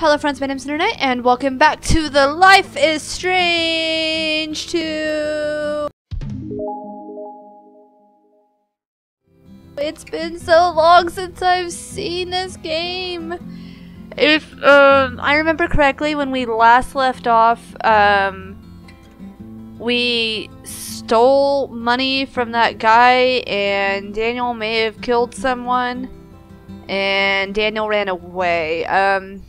Hello friends, my name's Internet, and welcome back to the Life is Strange 2! It's been so long since I've seen this game! If, um, I remember correctly, when we last left off, um, we stole money from that guy, and Daniel may have killed someone, and Daniel ran away. Um,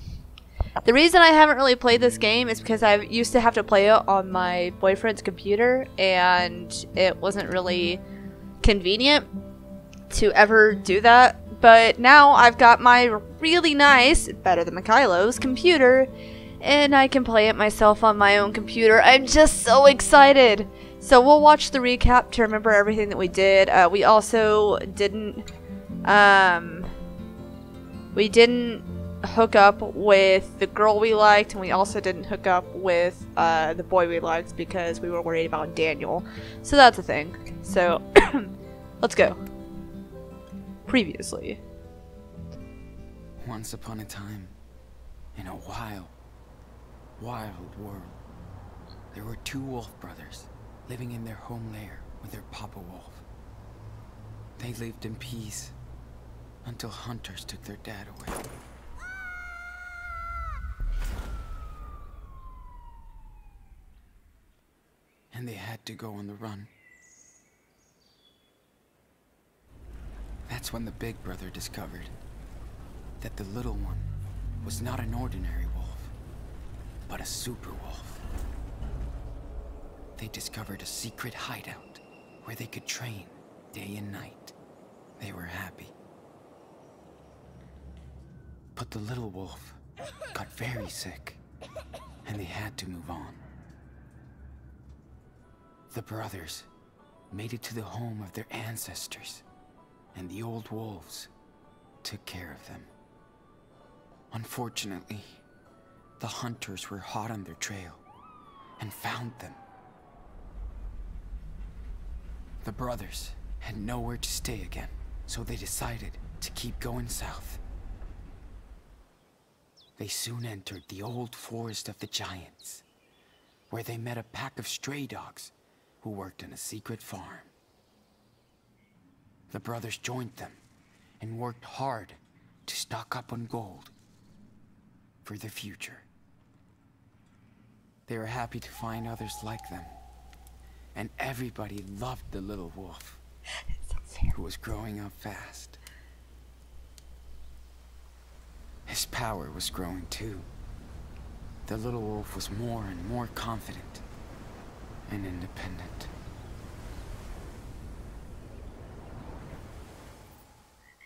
the reason I haven't really played this game is because I used to have to play it on my boyfriend's computer, and it wasn't really convenient to ever do that. But now I've got my really nice, better than Mikhailo's, computer, and I can play it myself on my own computer. I'm just so excited! So we'll watch the recap to remember everything that we did. Uh, we also didn't, um, we didn't hook up with the girl we liked, and we also didn't hook up with uh, the boy we liked because we were worried about Daniel. So that's a thing. So, let's go. Previously. Once upon a time, in a wild, wild world, there were two wolf brothers living in their home lair with their papa wolf. They lived in peace until hunters took their dad away. And they had to go on the run. That's when the big brother discovered that the little one was not an ordinary wolf, but a super wolf. They discovered a secret hideout where they could train day and night. They were happy. But the little wolf got very sick, and they had to move on. The brothers made it to the home of their ancestors, and the old wolves took care of them. Unfortunately, the hunters were hot on their trail and found them. The brothers had nowhere to stay again, so they decided to keep going south. They soon entered the old forest of the giants, where they met a pack of stray dogs who worked in a secret farm. The brothers joined them and worked hard to stock up on gold for the future. They were happy to find others like them, and everybody loved the little wolf, who was growing up fast. His power was growing too. The little wolf was more and more confident and independent.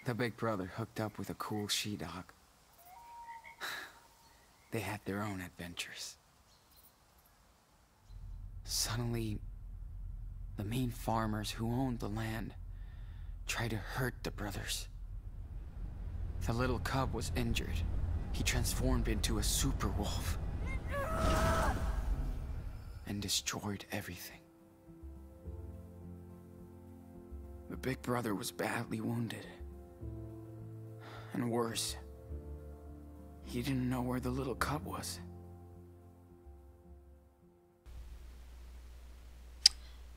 The big brother hooked up with a cool she-dog. they had their own adventures. Suddenly, the mean farmers who owned the land tried to hurt the brothers. The little cub was injured. He transformed into a super wolf and destroyed everything. The big brother was badly wounded. And worse, he didn't know where the little cub was.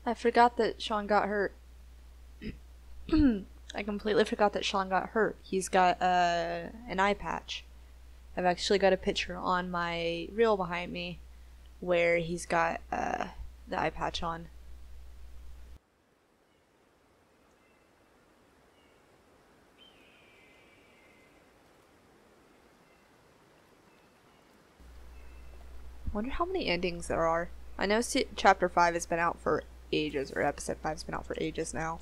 I forgot that Sean got hurt. I completely forgot that Sean got hurt. He's got uh, an eye patch. I've actually got a picture on my reel behind me where he's got uh, the eye patch on. Wonder how many endings there are. I know chapter 5 has been out for ages, or episode 5 has been out for ages now.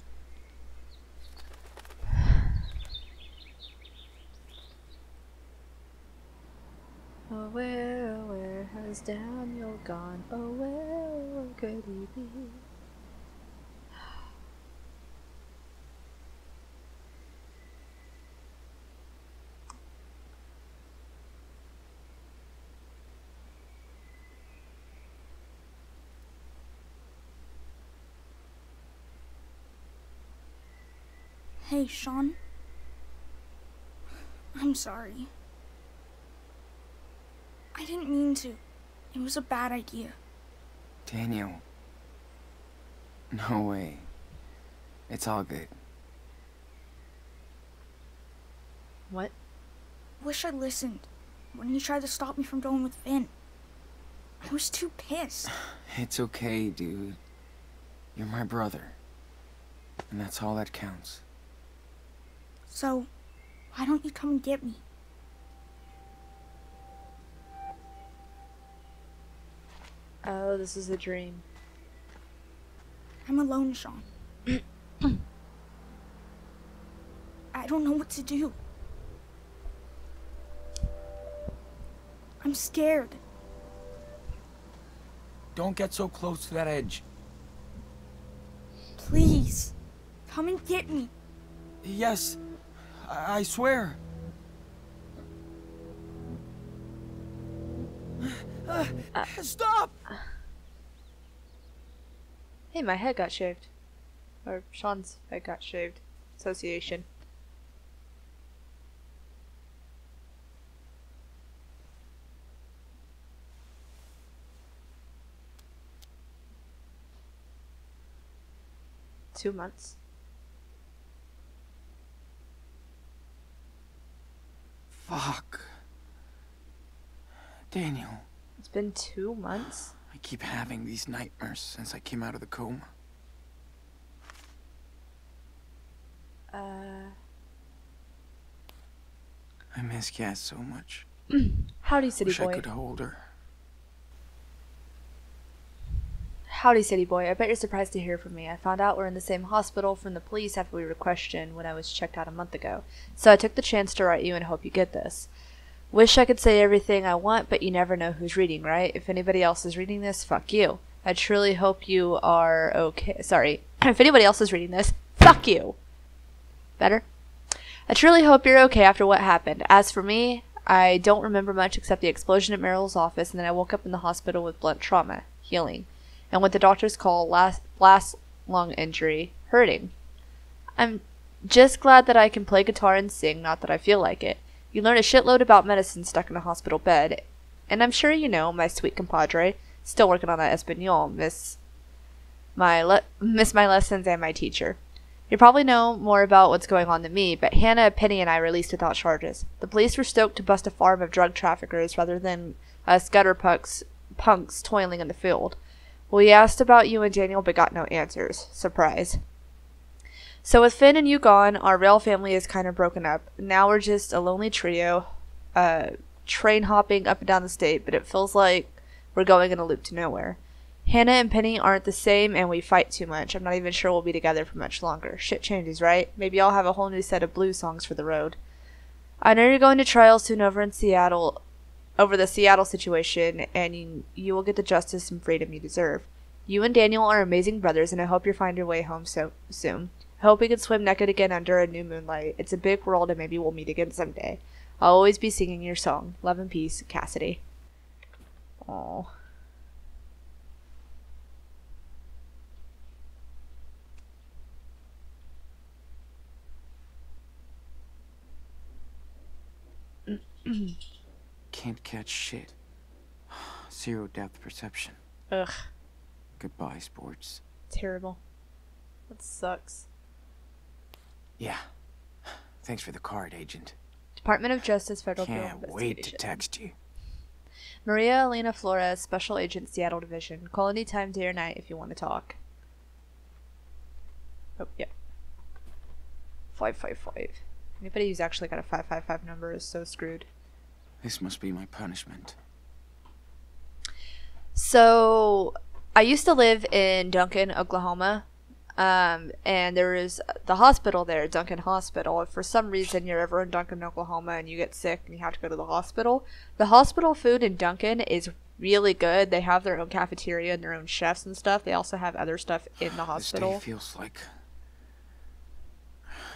Oh, where, oh, where has Daniel gone? Oh, where, where could he be? Hey, Sean. I'm sorry. I didn't mean to. It was a bad idea. Daniel. No way. It's all good. What? Wish I'd listened when he tried to stop me from going with Finn. I was too pissed. It's okay, dude. You're my brother. And that's all that counts. So, why don't you come and get me? Oh, this is a dream. I'm alone, Sean. I don't know what to do. I'm scared. Don't get so close to that edge. Please, come and get me. Yes, I, I swear. Uh, stop! Hey, my head got shaved. Or Sean's head got shaved. Association. Two months. Fuck. Daniel, It's been two months? I keep having these nightmares since I came out of the coma. Uh. I miss Cass so much. Howdy, City Wish I could hold her. Howdy, City Boy. I bet you're surprised to hear from me. I found out we're in the same hospital from the police after we were questioned when I was checked out a month ago. So I took the chance to write you and hope you get this. Wish I could say everything I want, but you never know who's reading, right? If anybody else is reading this, fuck you. I truly hope you are okay. Sorry. if anybody else is reading this, fuck you. Better? I truly hope you're okay after what happened. As for me, I don't remember much except the explosion at Merrill's office, and then I woke up in the hospital with blunt trauma, healing, and what the doctors call last blast lung injury, hurting. I'm just glad that I can play guitar and sing, not that I feel like it. You learn a shitload about medicine stuck in a hospital bed, and I'm sure you know, my sweet compadre, still working on that Espanol, miss my le- miss my lessons and my teacher. You probably know more about what's going on than me, but Hannah, Penny, and I released without charges. The police were stoked to bust a farm of drug traffickers rather than uh, us gutter punks, punks toiling in the field. We asked about you and Daniel, but got no answers. Surprise. So with Finn and you gone, our real family is kind of broken up. Now we're just a lonely trio, uh, train hopping up and down the state, but it feels like we're going in a loop to nowhere. Hannah and Penny aren't the same, and we fight too much. I'm not even sure we'll be together for much longer. Shit changes, right? Maybe I'll have a whole new set of blues songs for the road. I know you're going to trial soon over in Seattle, over the Seattle situation, and you, you will get the justice and freedom you deserve. You and Daniel are amazing brothers, and I hope you find your way home so soon. I hope we can swim naked again under a new moonlight. It's a big world, and maybe we'll meet again someday. I'll always be singing your song. Love and peace, Cassidy. Oh. Can't catch shit. Zero depth perception. Ugh. Goodbye, sports. Terrible. That sucks. Yeah. Thanks for the card, Agent. Department of Justice Federal Bureau Can't wait to text you. Maria Elena Flores, Special Agent, Seattle Division. Call anytime, day or night, if you want to talk. Oh, yeah. 555. Anybody who's actually got a 555 number is so screwed. This must be my punishment. So, I used to live in Duncan, Oklahoma. Um, and there is the hospital there, Duncan Hospital. If for some reason you're ever in Duncan, Oklahoma and you get sick and you have to go to the hospital, the hospital food in Duncan is really good. They have their own cafeteria and their own chefs and stuff. They also have other stuff in the hospital. This day feels like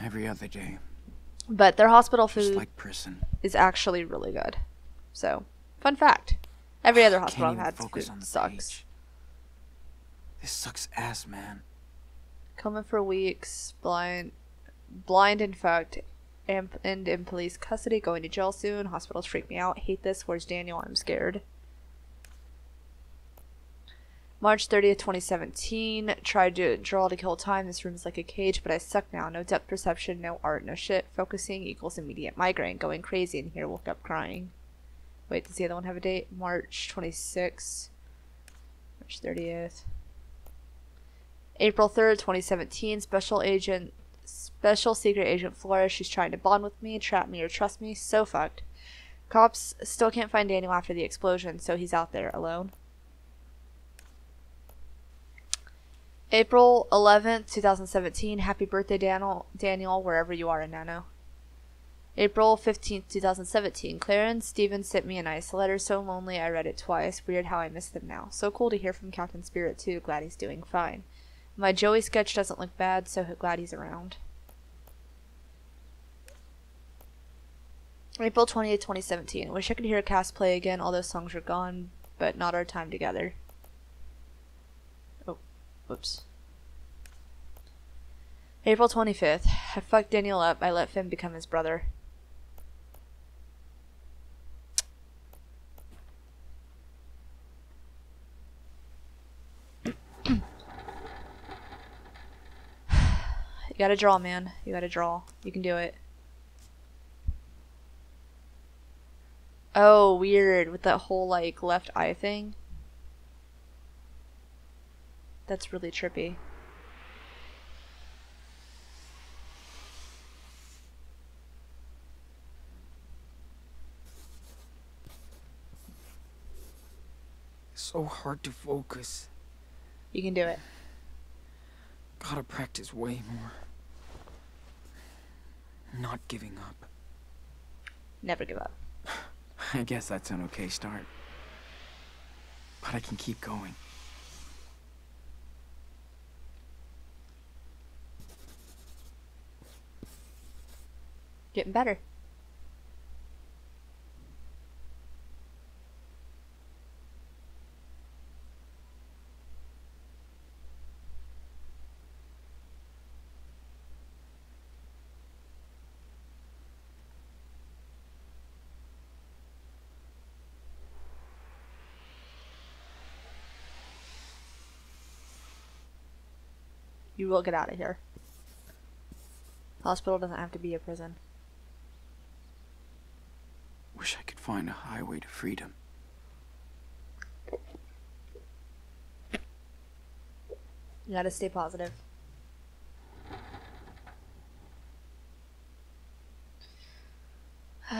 every other day. But their hospital Just food like prison. is actually really good. So, fun fact. Every other hospital I've had food sucks. page. This sucks ass, man. Coma for weeks, blind, blind in fact, and in police custody, going to jail soon. Hospitals freak me out. Hate this. Where's Daniel? I'm scared. March 30th, 2017. Tried to draw to kill time. This room is like a cage, but I suck now. No depth perception, no art, no shit. Focusing equals immediate migraine. Going crazy in here. Woke up crying. Wait, does the other one have a date? March 26th. March 30th. April 3rd, 2017. Special Agent, Special Secret Agent Flores. She's trying to bond with me, trap me, or trust me. So fucked. Cops still can't find Daniel after the explosion, so he's out there alone. April 11th, 2017. Happy birthday, Daniel, Daniel, wherever you are enano. April 15th, 2017. Claire and Stephen sent me a nice letter. So lonely, I read it twice. Weird how I miss them now. So cool to hear from Captain Spirit, too. Glad he's doing fine. My Joey sketch doesn't look bad, so glad he's around. April 20th, 2017. Wish I could hear Cass play again. All those songs are gone, but not our time together. Oh, whoops. April 25th. I fucked Daniel up. I let Finn become his brother. You gotta draw, man. You gotta draw. You can do it. Oh, weird. With that whole, like, left eye thing. That's really trippy. so hard to focus. You can do it. Gotta practice way more. Not giving up. Never give up. I guess that's an okay start. But I can keep going. Getting better. Will get out of here. Hospital doesn't have to be a prison. Wish I could find a highway to freedom. You gotta stay positive.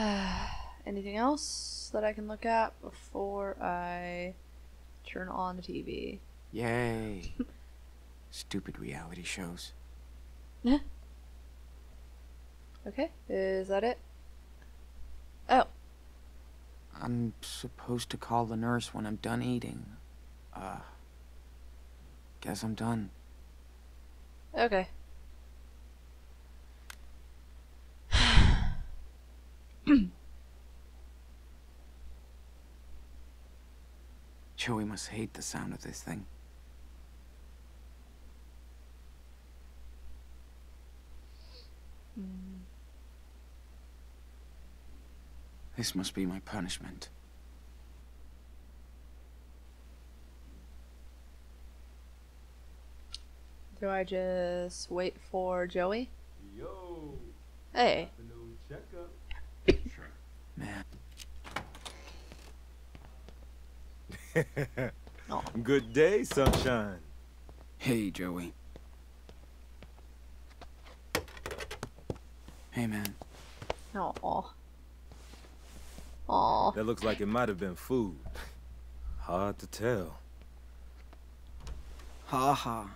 Anything else that I can look at before I turn on the TV? Yay. Stupid reality shows. Okay, is that it? Oh, I'm supposed to call the nurse when I'm done eating. Uh, guess I'm done. okay. Joey must hate the sound of this thing. This must be my punishment. Do I just wait for Joey? Yo, Hey. Man, Aw. Good day, sunshine. hey, Joey. Hey, man. Aw. Aw. That looks like it might have been food. Hard to tell. Ha ha.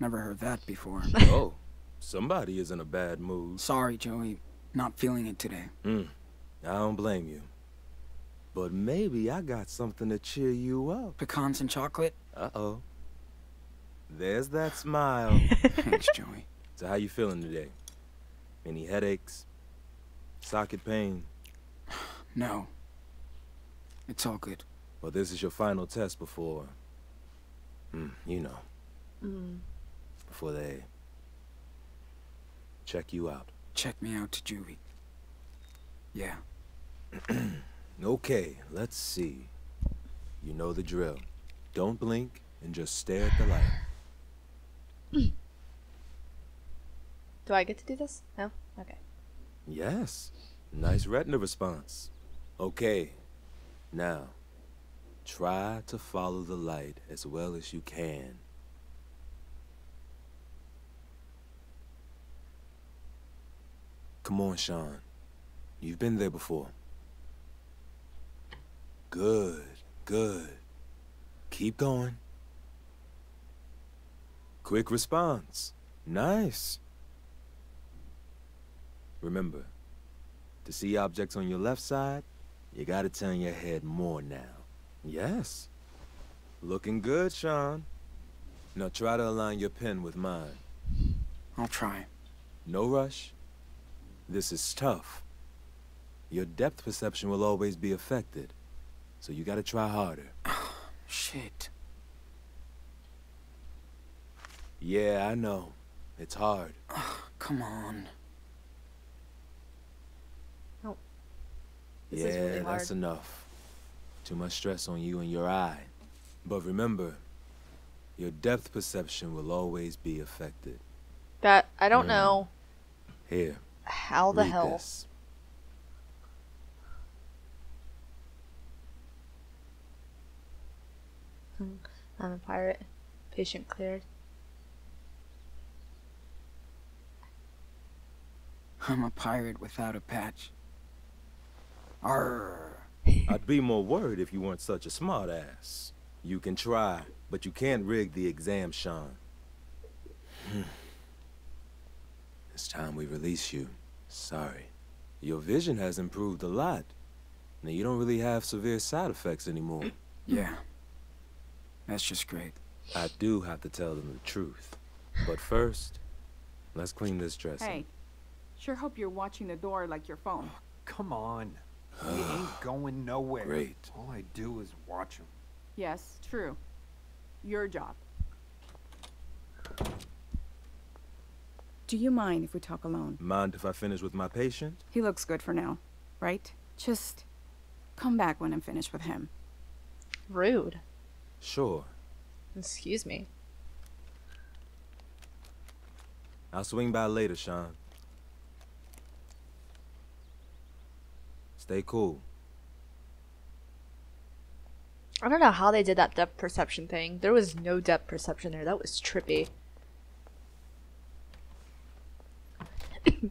Never heard that before. oh, somebody is in a bad mood. Sorry, Joey. Not feeling it today. Mm, I don't blame you. But maybe I got something to cheer you up. Pecans and chocolate? Uh-oh. There's that smile. Thanks, Joey. so how you feeling today? Any headaches? Socket pain? No. It's all good. Well, this is your final test before... Mm, you know, Mm. before they check you out. check me out to Juvie. Yeah. Okay, let's see. You know the drill. Don't blink and just stare at the light. Do I get to do this? No? Okay. Yes. Nice retina response. Okay. Now, try to follow the light as well as you can. Come on, Sean. You've been there before. Good, good. Keep going. Quick response. Nice. Remember, to see objects on your left side, you gotta turn your head more now. Yes. Looking good, Sean. Now try to align your pen with mine. I'll try. No rush. This is tough. Your depth perception will always be affected, so you gotta try harder. Shit. Yeah, I know. It's hard. Come on. This yeah, is really that's enough. Too much stress on you and your eye. But remember, your depth perception will always be affected. That I don't Yeah. know Here, how the read hell. this. Hmm, I'm a pirate. Patient cleared. I'm a pirate without a patch. Arr. I'd be more worried if you weren't such a smartass. You can try, but you can't rig the exam, Sean. Hmm. it's time we release you. Sorry. Your vision has improved a lot. Now you don't really have severe side effects anymore. Yeah. That's just great. I do have to tell them the truth. But first, let's clean this dressing. Hey, sure hope you're watching the door like your phone. Come on. We ain't going nowhere. Great. All I do is watch him. Yes, true. Your job. Do you mind if we talk alone? Mind if I finish with my patient? He looks good for now, right? Just come back when I'm finished with him. Rude. Sure. Excuse me. I'll swing by later, Sean. Stay cool. I don't know how they did that depth perception thing. There was no depth perception there. That was trippy.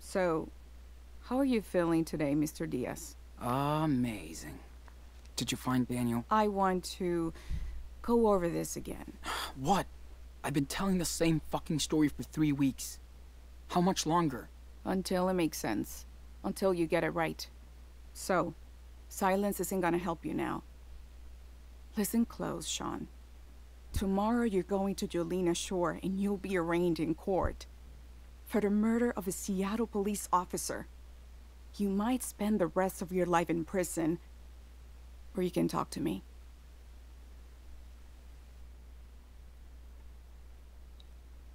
So, how are you feeling today, Mr. Diaz? Amazing. Did you find Daniel? I want to go over this again. What? I've been telling the same fucking story for three weeks. How much longer? Until it makes sense. Until you get it right. So, silence isn't gonna help you now. Listen close, Sean. Tomorrow you're going to Jolena Shore and you'll be arraigned in court for the murder of a Seattle police officer. You might spend the rest of your life in prison, or you can talk to me.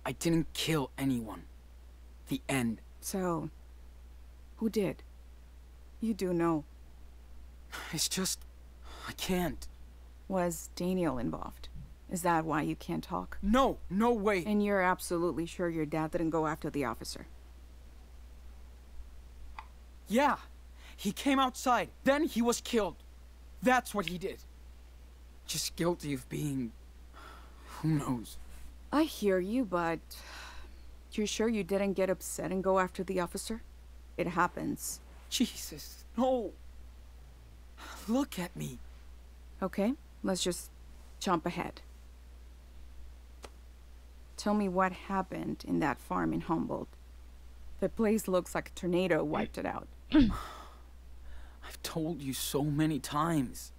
I didn't kill anyone. The end. So, who did? You do know. It's just. I can't. Was Daniel involved? Is that why you can't talk? No, no way. And you're absolutely sure your dad didn't go after the officer? Yeah. He came outside. Then he was killed. That's what he did. Just guilty of being. Who knows? I hear you, but you're sure you didn't get upset and go after the officer? It happens. Jesus, no. Look at me. Okay, let's just jump ahead. Tell me what happened in that farm in Humboldt. The place looks like a tornado wiped it out. I've told you so many times.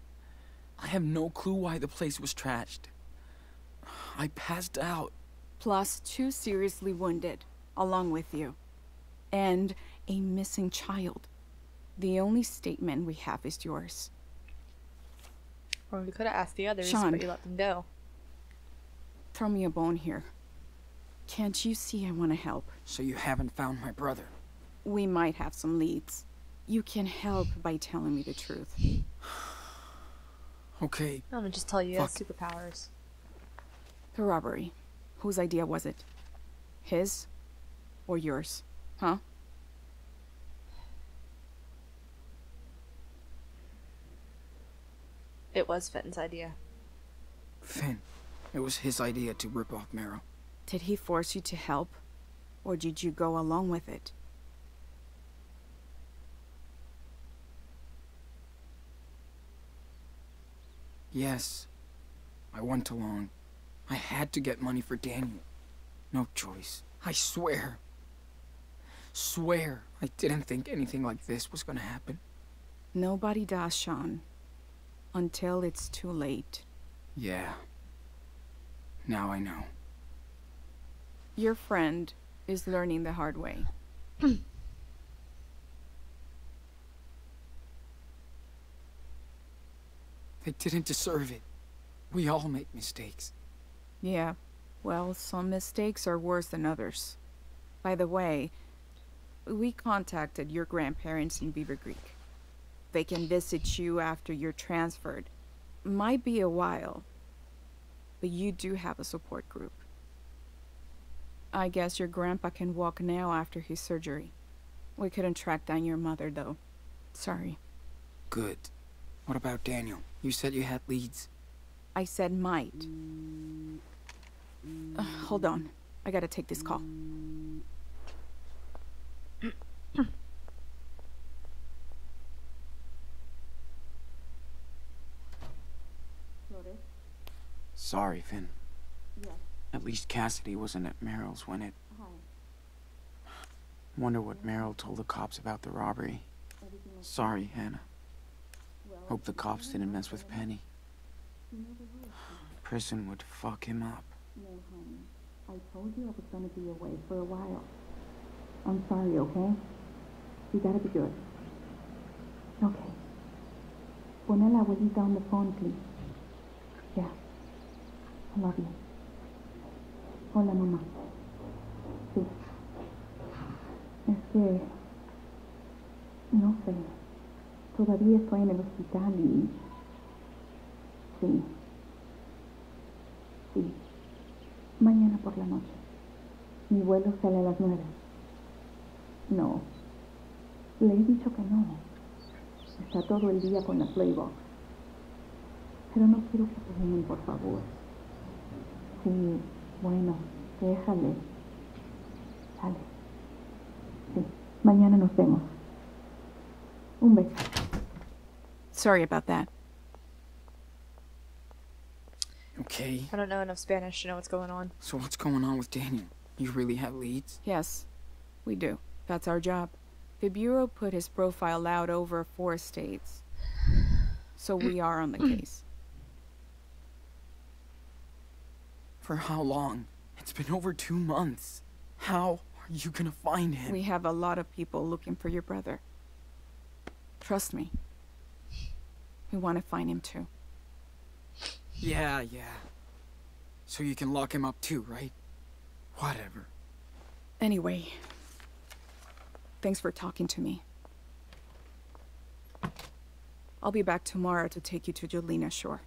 I have no clue why the place was trashed. I passed out. Plus two seriously wounded, along with you. And a missing child. The only statement we have is yours. Or we could have asked the others, Sean. but you let them go. Throw me a bone here. Can't you see I want to help? So you haven't found my brother. We might have some leads. You can help by telling me the truth. Okay, I'm gonna just tell you he has Fuck. superpowers. The robbery. Whose idea was it? His? Or yours? Huh? It was Fenton's idea. Finn. It was his idea to rip off Merrill. Did he force you to help? Or did you go along with it? Yes. I went along. I had to get money for Daniel. No choice. I swear. Swear I didn't think anything like this was gonna happen. Nobody does, Sean. Until it's too late. Yeah. Now I know. Your friend is learning the hard way. They didn't deserve it. We all make mistakes. Yeah, well, some mistakes are worse than others. By the way, we contacted your grandparents in Beaver Creek. They can visit you after you're transferred. Might be a while, but you do have a support group. I guess your grandpa can walk now after his surgery. We couldn't track down your mother, though. Sorry. Good. What about Daniel? You said you had leads. I said might. Uh, hold on. I gotta take this call. Sorry, Finn. At least Cassidy wasn't at Merrill's when it. Wonder what Merrill told the cops about the robbery. Sorry, Hannah. Hope the cops didn't mess with Penny. Prison would fuck him up. No, honey. I told you I was gonna be away for a while. I'm sorry, okay? You gotta be good. Okay. Pon a la on the phone, please. Yeah. I love you. Hola, mamá. Sí. Es que... No sé. Todavía estoy en el hospital y... Sí. Sí. Mañana por la noche. Mi vuelo sale a las nueve. No. Le he dicho que no. Está todo el día con la Playbox. Pero no quiero que peleen, por favor. Sí, bueno, déjale. Sale. Sí, mañana nos vemos. Un beso. Sorry about that. Okay. I don't know enough Spanish to know what's going on. So what's going on with Daniel? You really have leads? Yes, we do. That's our job. The Bureau put his profile out over four states. So we are on the case. For how long? It's been over two months. How are you gonna find him? We have a lot of people looking for your brother. Trust me. We want to find him too. Yeah, yeah. So you can lock him up too, right? Whatever. Anyway, thanks for talking to me. I'll be back tomorrow to take you to Jolena Shore.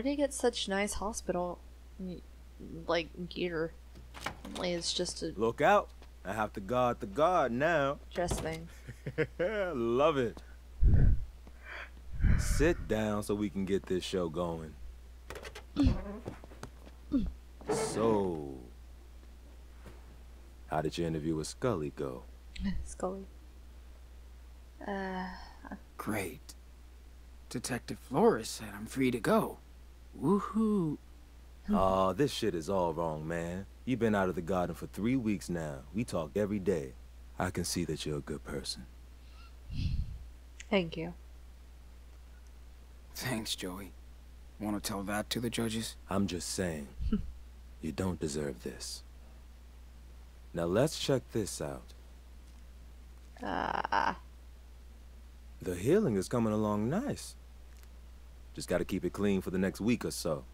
Where did he get such nice hospital, like gear? Like it's just a Look out. I have to guard the guard now. dress thing. Love it. Sit down so we can get this show going. So, how did your interview with Scully go? Scully. Uh, Great. Detective Flores said I'm free to go. Woohoo. Aw, this shit is all wrong, man. You've been out of the garden for three weeks now. We talk every day. I can see that you're a good person. thank you. Thanks, Joey. Want to tell that to the judges? I'm just saying. You don't deserve this. Now let's check this out. Ah. The healing is coming along nice. Just gotta keep it clean for the next week or so.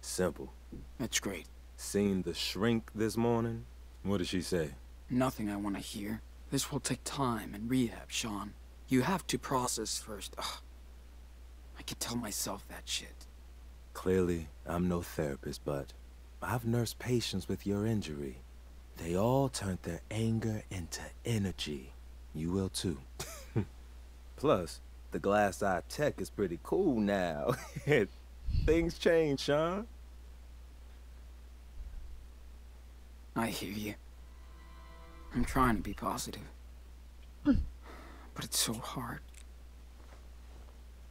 Simple. That's great. Seen the shrink this morning? What did she say? Nothing I want to hear. This will take time and rehab, Sean. You have to process first. Ugh. I can tell myself that shit. Clearly, I'm no therapist, but I've nursed patients with your injury. They all turned their anger into energy. You will too. Plus, the glass eye tech is pretty cool now. Things change, Sean. I hear you. I'm trying to be positive. but it's so hard.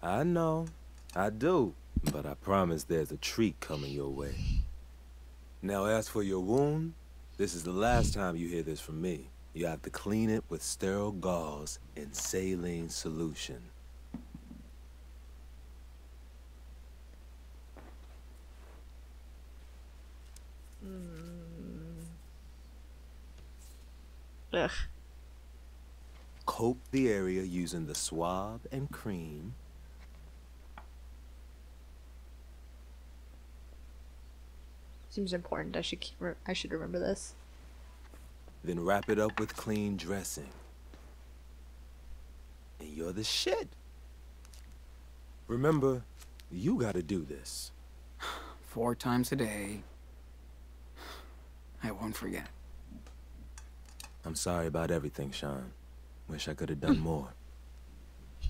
I know. I do. But I promise there's a treat coming your way. Now, as for your wound, this is the last time you hear this from me. You have to clean it with sterile gauze and saline solution. Ugh. Coat the area using the swab and cream. Seems important. I should keep. Re- I should remember this. Then wrap it up with clean dressing. And you're the shit. Remember, you gotta do this. Four times a day. I won't forget. I'm sorry about everything, Sean. Wish I could have done more.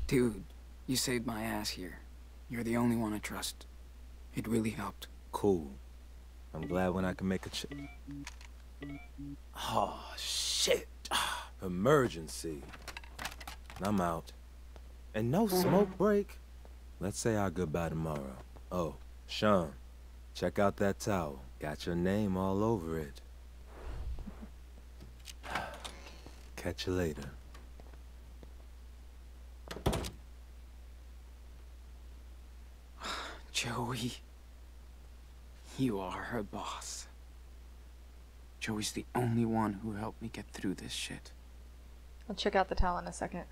Dude, you saved my ass here. You're the only one I trust. It really helped. Cool. I'm glad when I can make a ch- Oh, shit. Emergency. I'm out. And no smoke break. Let's say our goodbye tomorrow. Oh, Sean, check out that towel. Got your name all over it. Catch you later. Joey. You are her boss. Joey's the only one who helped me get through this shit. I'll check out the towel in a second.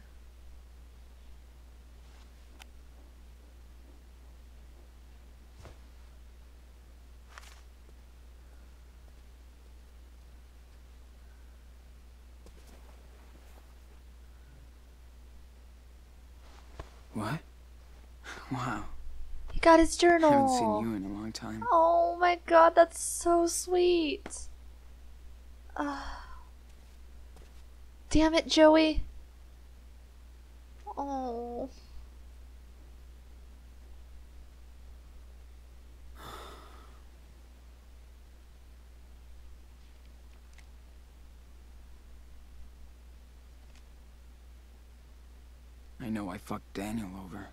What? Wow. He got his journal. Haven't seen you in a long time. Oh my god, that's so sweet. Ah. Damn it, Joey. Oh. I know I fucked Daniel over.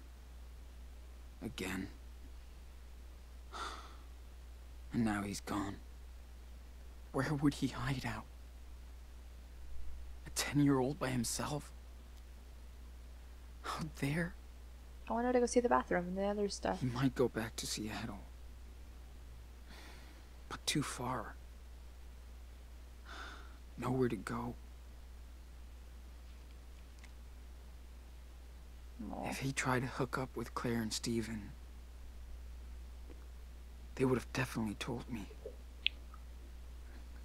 Again. And now he's gone. Where would he hide out? A ten-year-old by himself? Out there? I wanted to go see the bathroom and the other stuff. He might go back to Seattle. But too far. Nowhere to go. If he tried to hook up with Claire and Stephen, they would have definitely told me.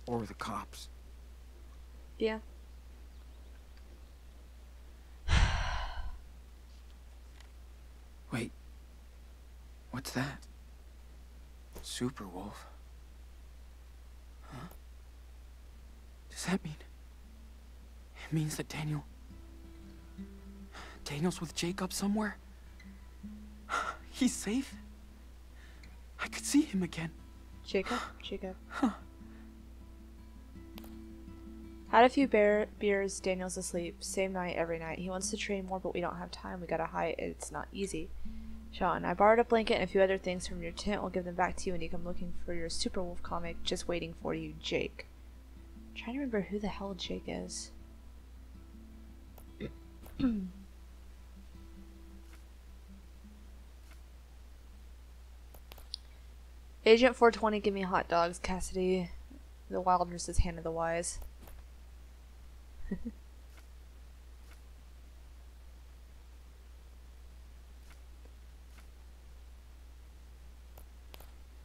Or the cops. Yeah. Wait. What's that? Super Wolf. Huh? Does that mean? It means that Daniel. Daniel's with Jacob somewhere? He's safe? I could see him again. Jacob? Jacob. Huh. Had a few bear beers, Daniel's asleep. Same night every night. He wants to train more, but we don't have time. We gotta hide. It's not easy. Sean, I borrowed a blanket and a few other things from your tent. We'll give them back to you when you come looking for your Super Wolf comic. Just waiting for you, Jake. trying to remember who the hell Jake is. Agent 420, give me hot dogs, Cassidy. The wild versus Hand of the Wise.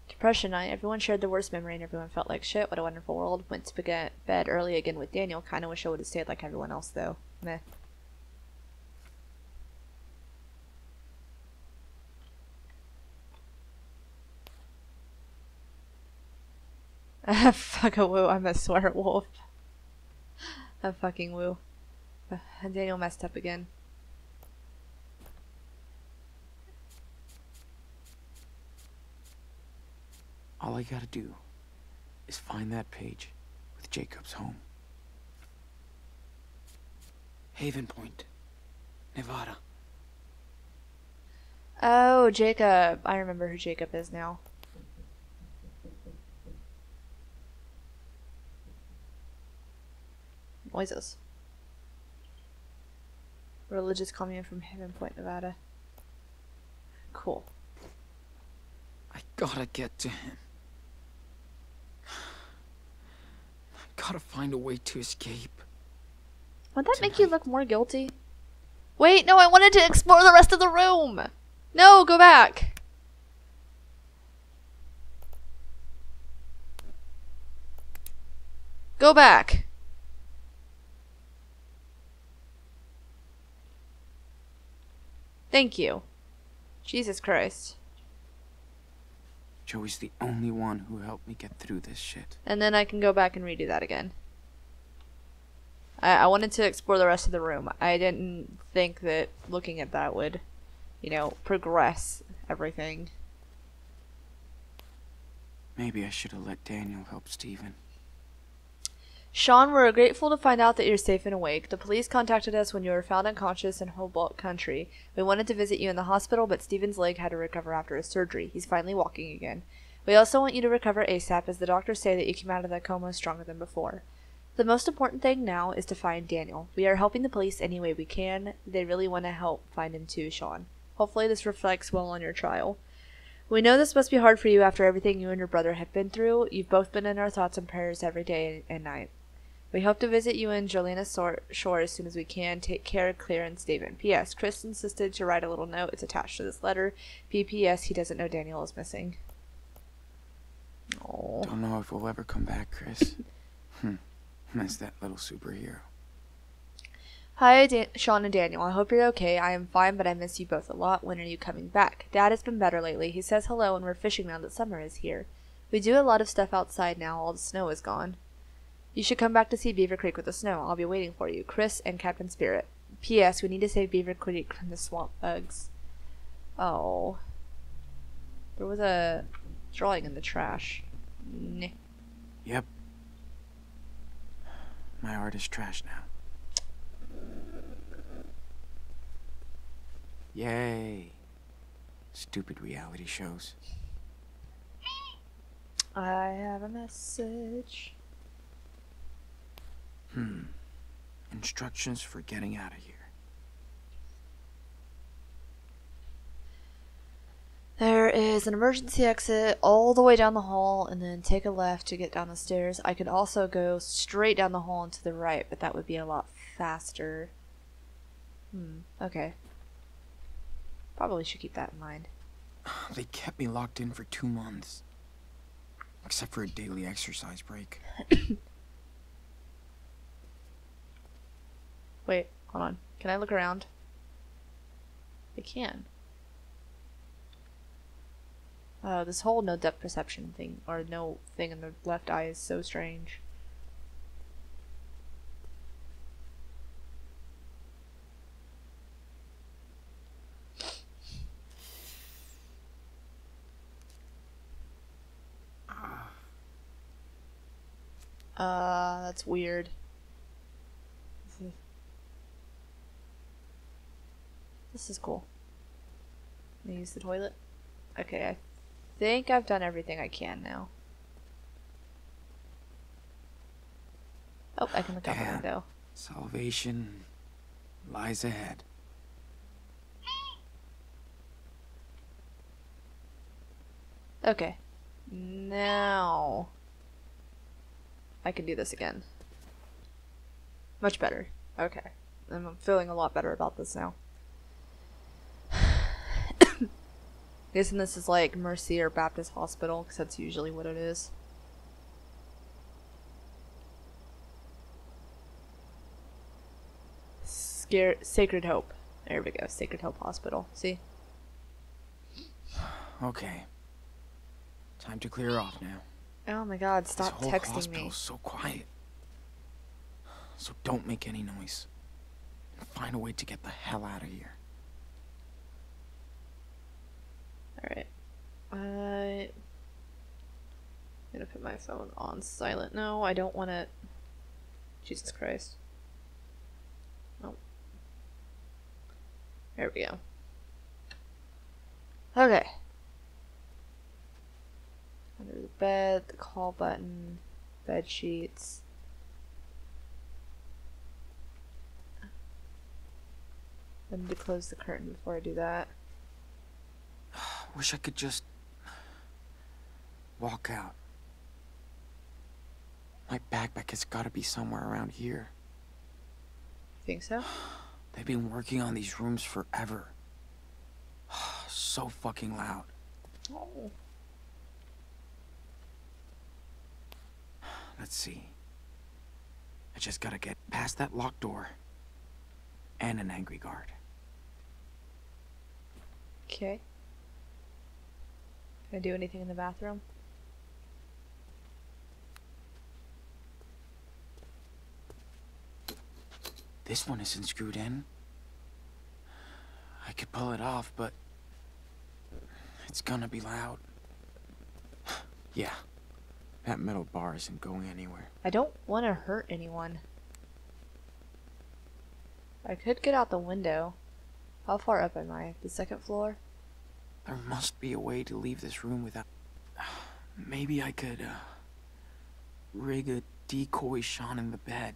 Depression night. Everyone shared the worst memory and everyone felt like shit. What a wonderful world. Went to bed early again with Daniel. Kinda wish I would have stayed like everyone else though. Meh. Fuck a woo, I'm a swear wolf. A fucking woo. Daniel messed up again. All I gotta do is find that page with Jacob's home. Haven Point, Nevada. Oh, Jacob. I remember who Jacob is now. Noises. Religious commune from Haven Point, Nevada. Cool. I gotta get to him. I gotta find a way to escape. Would that make you look more guilty? Wait, no, I wanted to explore the rest of the room! No, go back! Go back! Thank you. Jesus Christ. Joey's the only one who helped me get through this shit. And then I can go back and redo that again. I, I wanted to explore the rest of the room. I didn't think that looking at that would, you know, progress everything. Maybe I should have let Daniel help Stephen. Sean, we're grateful to find out that you're safe and awake. The police contacted us when you were found unconscious in Hobart Country. We wanted to visit you in the hospital, but Stephen's leg had to recover after his surgery. He's finally walking again. We also want you to recover ASAP, as the doctors say that you came out of that coma stronger than before. The most important thing now is to find Daniel. We are helping the police any way we can. They really want to help find him too, Sean. Hopefully, this reflects well on your trial. We know this must be hard for you after everything you and your brother have been through. You've both been in our thoughts and prayers every day and night. We hope to visit you in Jolena Shore as soon as we can. Take care, Claire and Stephen. P.S. Chris insisted to write a little note. It's attached to this letter. P.P.S. He doesn't know Daniel is missing. Oh. Don't know if we'll ever come back, Chris. hmm. As that little superhero. Hi, Dan- Sean and Daniel. I hope you're okay. I am fine, but I miss you both a lot. When are you coming back? Dad has been better lately. He says hello, and we're fishing now that summer is here. We do a lot of stuff outside now. All the snow is gone. You should come back to see Beaver Creek with the snow. I'll be waiting for you. Chris and Captain Spirit. P.S. We need to save Beaver Creek from the swamp bugs. Oh. There was a drawing in the trash. Nah. Yep. My art is trash now. Yay. Stupid reality shows. I have a message. Hmm. Instructions for getting out of here. There is an emergency exit all the way down the hall, and then take a left to get down the stairs. I could also go straight down the hall and to the right, but that would be a lot faster. Hmm, okay. Probably should keep that in mind. They kept me locked in for two months. Except for a daily exercise break. Wait, hold on. Can I look around? I can. Oh, this whole no depth perception thing, or no thing in the left eye is so strange. Uh, that's weird. This is cool. Let me use the toilet. Okay, I think I've done everything I can now. Oh, I can look out the window. Salvation lies ahead. Okay. Now I can do this again. Much better. Okay. I'm feeling a lot better about this now. Guessing this is like Mercy or Baptist Hospital, because that's usually what it is. Scare Sacred Hope. There we go. Sacred Hope Hospital. See? Okay. Time to clear off now. Oh my god, stop this whole texting hospital's me. so quiet. So don't make any noise. And find a way to get the hell out of here. Alright. I... I'm gonna put my phone on silent. No, I don't want to... Jesus Christ. Oh. There we go. Okay. Under the bed, the call button, bed sheets. I need to close the curtain before I do that. Wish I could just walk out. My backpack has got to be somewhere around here. Think so? They've been working on these rooms forever. so fucking loud. Oh. Let's see. I just gotta get past that locked door and an angry guard. Okay. I do anything in the bathroom? This one isn't screwed in. I could pull it off, but it's gonna be loud. yeah, that metal bar isn't going anywhere. I don't want to hurt anyone. I could get out the window. How far up am I? The second floor? There must be a way to leave this room without. Maybe I could, uh, rig a decoy Sean in the bed.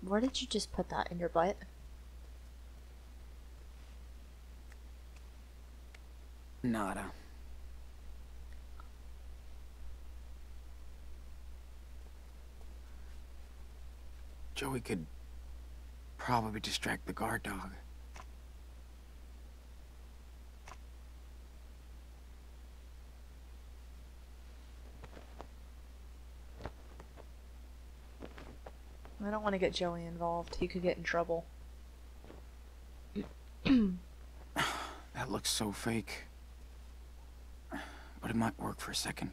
Where did you just put that in your butt? Nada. Joey could probably distract the guard dog. I don't want to get Joey involved. He could get in trouble. That looks so fake. But it might work for a second.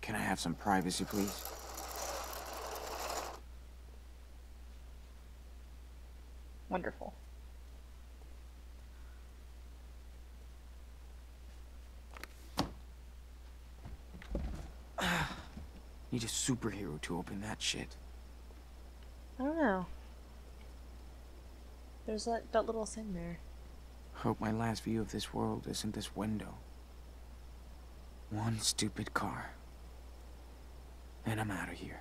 Can I have some privacy, please? Wonderful. Need a superhero to open that shit. I don't know. There's that, that little thing there. Hope my last view of this world isn't this window. One stupid car. And I'm out of here.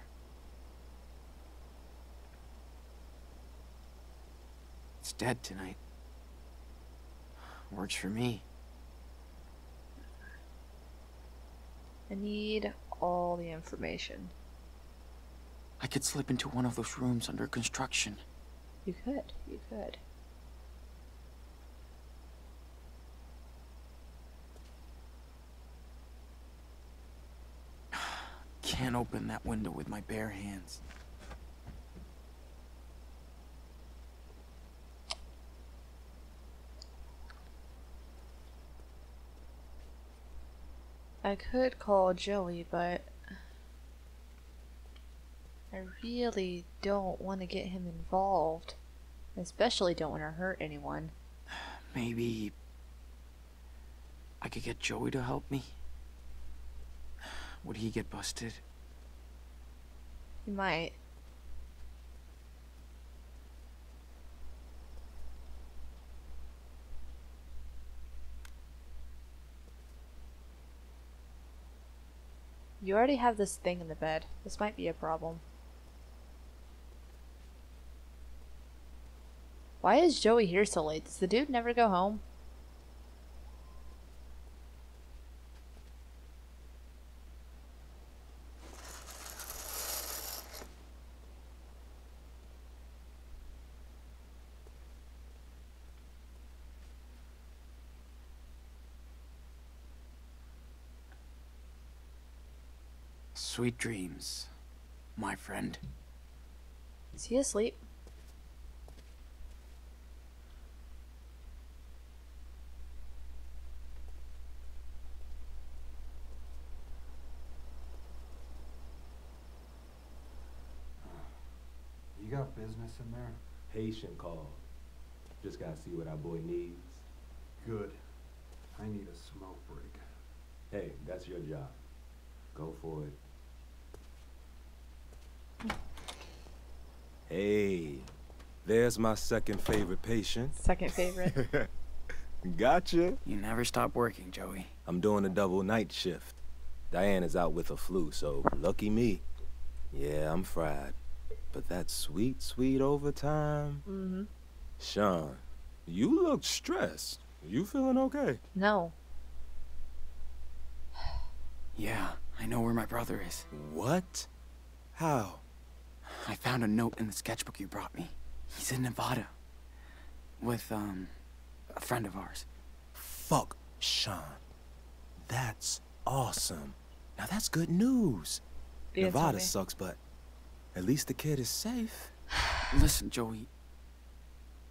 Dead tonight. Works for me. I need all the information. I could slip into one of those rooms under construction. You could. You could. Can't open that window with my bare hands. I could call Joey, but I really don't want to get him involved. I especially don't want to hurt anyone. Maybe I could get Joey to help me. Would he get busted? He might. You already have this thing in the bed. This might be a problem. Why is Joey here so late? Does the dude never go home? Sweet dreams, my friend. Is he asleep? You got business in there? Patient call. Just gotta see what our boy needs. Good. I need a smoke break. Hey, that's your job. Go for it. Hey, there's my second favorite patient. Second favorite. gotcha. You never stop working, Joey. I'm doing a double night shift. Diane is out with a flu, so lucky me. Yeah, I'm fried. But that sweet, sweet overtime. mm-hmm. Sean, you look stressed. You feeling okay? No. Yeah, I know where my brother is. What? How? I found a note in the sketchbook you brought me. He's in Nevada. With, um, a friend of ours. Fuck, Sean. That's awesome. Now that's good news. Yeah, Nevada me. sucks, but at least the kid is safe. Listen, Joey.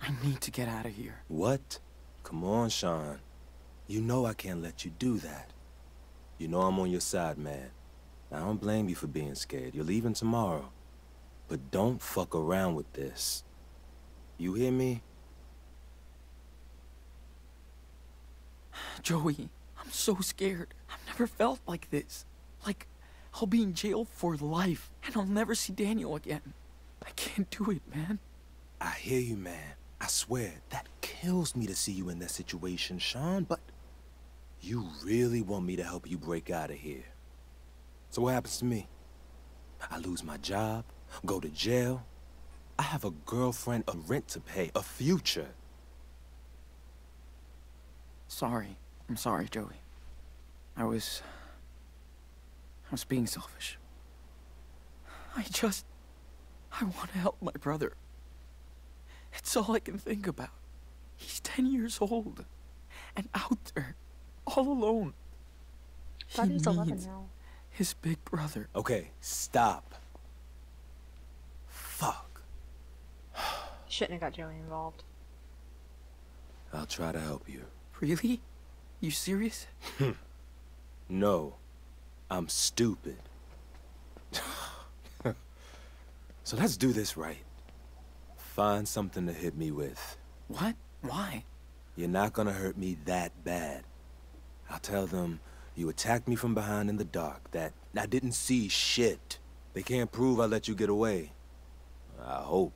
I need to get out of here. What? Come on, Sean. You know I can't let you do that. You know I'm on your side, man. I don't blame you for being scared. You're leaving tomorrow. But don't fuck around with this. You hear me? Joey, I'm so scared. I've never felt like this. Like, I'll be in jail for life, and I'll never see Daniel again. I can't do it, man. I hear you, man. I swear, that kills me to see you in that situation, Sean, but you really want me to help you break out of here. So what happens to me? I lose my job, go to jail. I have a girlfriend, a rent to pay, a future. Sorry. I'm sorry, Joey. I was. I was being selfish. I just. I want to help my brother. It's all I can think about. He's 10 years old. And out there. All alone. Thought he 11 needs now. his big brother. Okay, stop. Fuck. Shouldn't have got Joey involved. I'll try to help you. Really? You serious? No, I'm stupid. so let's do this right. Find something to hit me with. What? Why? You're not gonna hurt me that bad. I'll tell them you attacked me from behind in the dark, that I didn't see shit. They can't prove I let you get away. I hope.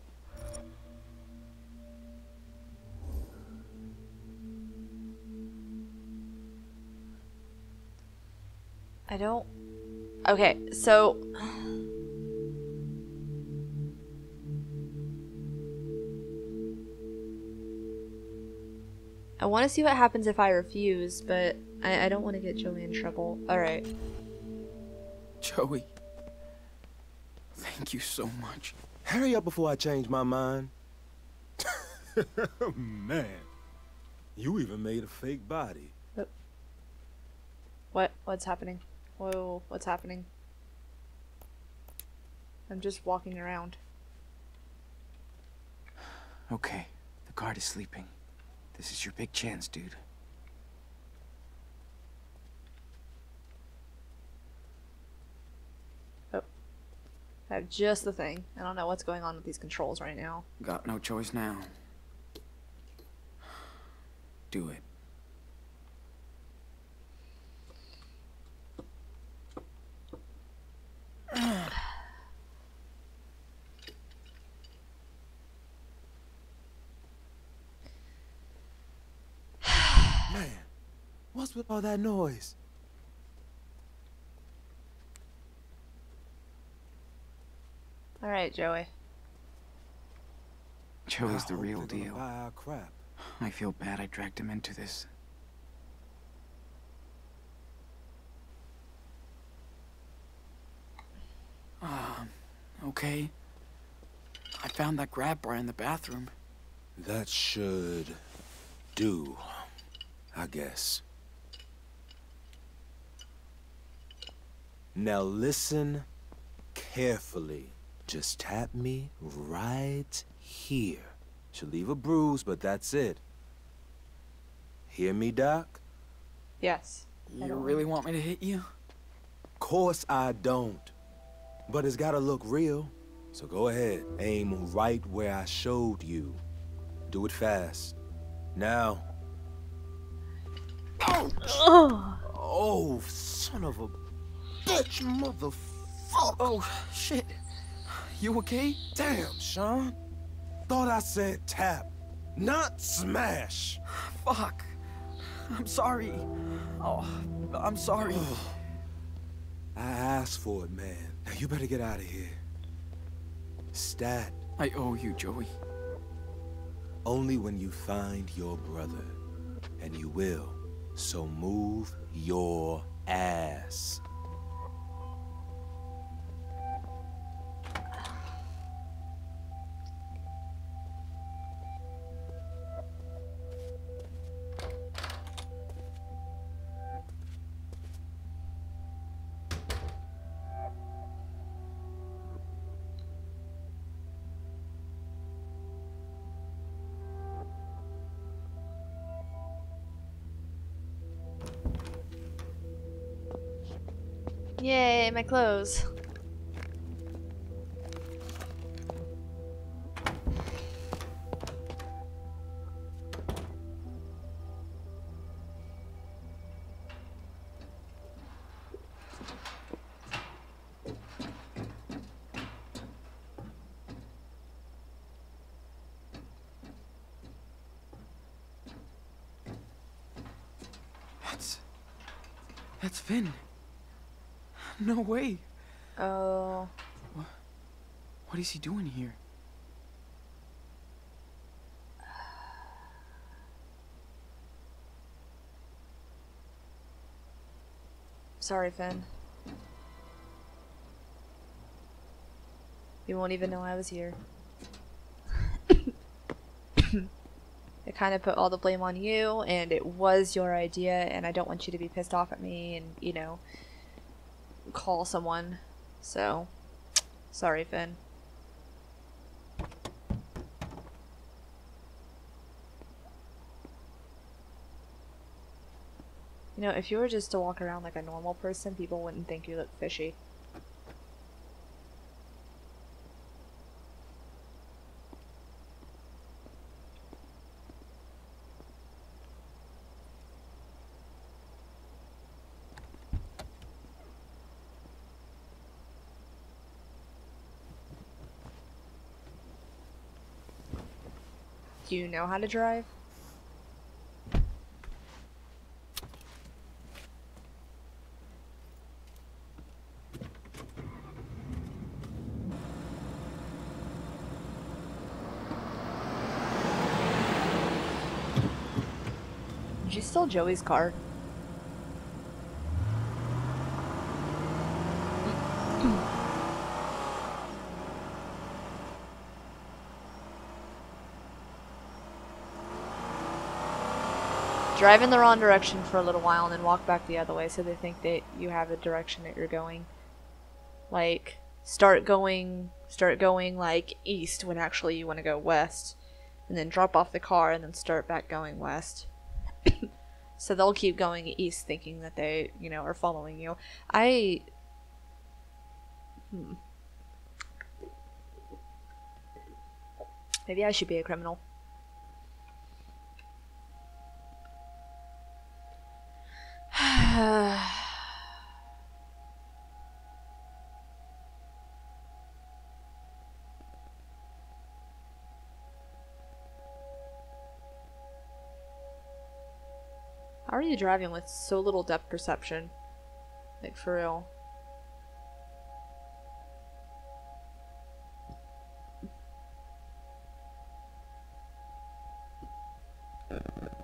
I don't. Okay, so. I want to see what happens if I refuse, but I, I don't want to get Joey in trouble. Alright. Joey. Thank you so much. Hurry up before I change my mind. Man, you even made a fake body. What? What's happening? Whoa, what's happening? I'm just walking around. Okay, the guard is sleeping. This is your big chance, dude. I have just the thing. I don't know what's going on with these controls right now. Got no choice now. Do it. Man, what's with all that noise? Alright, Joey. Joey's the real deal. Buy our crap. I feel bad I dragged him into this. Um, okay. I found that grab bar in the bathroom. That should do, I guess. Now listen carefully. Just tap me right here. She'll leave a bruise, but that's it. Hear me, Doc? Yes. You really want me to hit you? Course I don't. But it's gotta look real. So go ahead. Aim right where I showed you. Do it fast. Now. Ugh. Oh, son of a bitch, motherfucker. Oh, shit. You okay? Damn, Sean. Thought I said tap, not smash. Fuck. I'm sorry. Oh, I'm sorry. I asked for it, man. Now you better get out of here. Stat, I owe you, Joey. only when you find your brother. And you will. So move your ass. Yay, my clothes. That's. That's Finn. No way. Oh. What, What is he doing here? Sorry, Finn. You won't even know I was here. I kind of put all the blame on you, and it was your idea, and I don't want you to be pissed off at me and, you know, call someone. So, sorry, Finn. You know, if you were just to walk around like a normal person, people wouldn't think you look fishy. Do you know how to drive? Did you steal Joey's car? Drive in the wrong direction for a little while and then walk back the other way so they think that you have a direction that you're going. Like start going start going like east when actually you want to go west and then drop off the car and then start back going west. so they'll keep going east thinking that they, you know, are following you. I hmm. Maybe I should be a criminal. How are you driving with so little depth perception? Like, for real.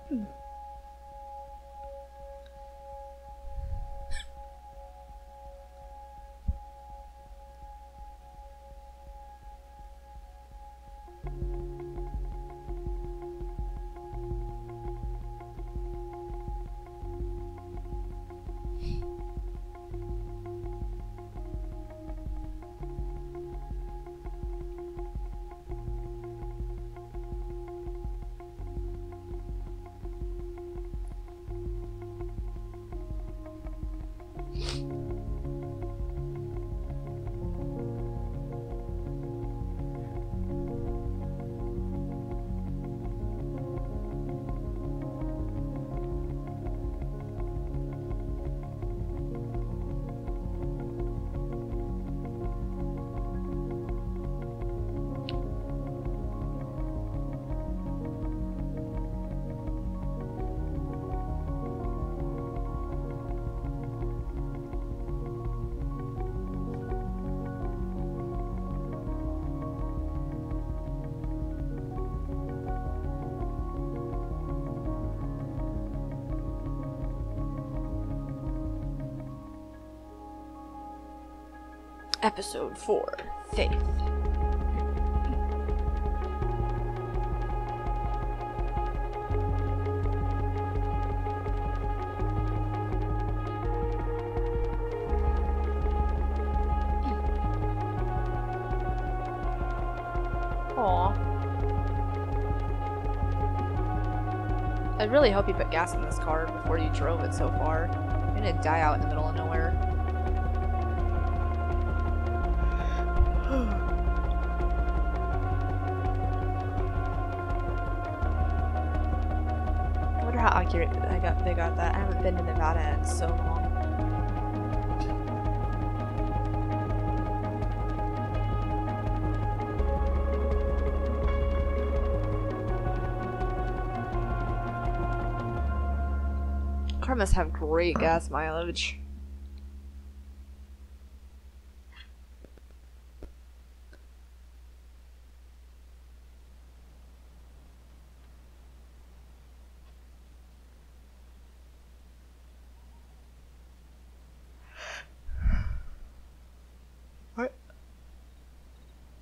Hmm. Episode 4 Faith. I really hope you put gas in this car before you drove it so far. You're gonna die out in the middle of nowhere. To Nevada in so long. Car must have great gas mileage. What?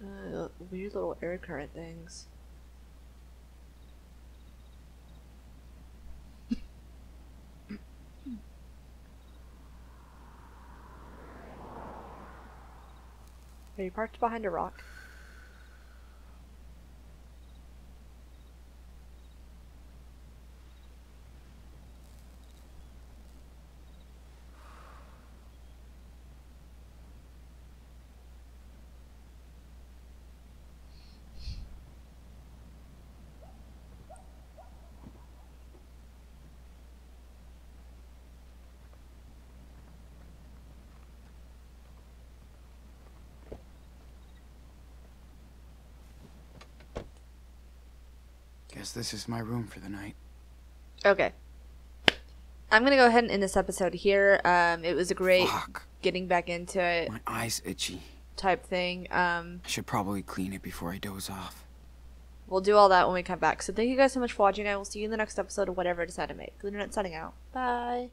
Uh, weird little air current things. Are you parked behind a rock? Guess this is my room for the night. Okay. I'm gonna go ahead and end this episode here. Um, it was a great Fuck. getting back into it My eye's itchy. type thing. Um, I should probably clean it before I doze off. we'll do all that when we come back. So thank you guys so much for watching. I will see you in the next episode of whatever I decide to make. Lunar signing out. Bye.